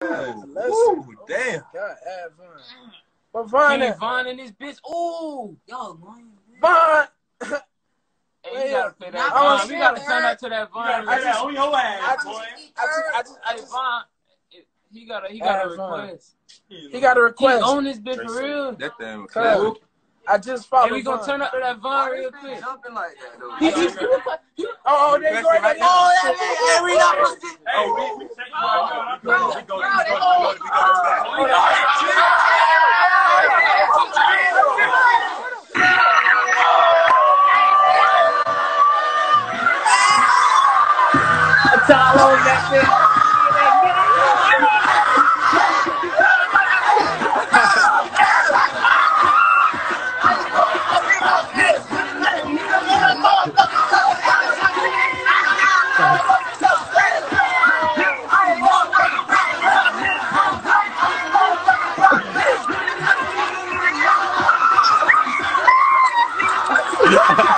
Let's Ooh, damn. God, add Von. But Von, Kenny? Von in this bitch. Ooh. Yo, man. Von. Hey, you gotta play that I Von. We gotta turn up to that Von. I real just- on your I ass, just, boy. I just, I just, I just, Von, he got a he got a request. he got a He request. on this bitch for real. That thing was I just followed Hey, we gonna turn up to that Von real quick. jumping like that, though? He, he, he, oh, there you go. Oh, that nigga, hey, we not supposed to- Hey, Talo, that's it. Ha ha!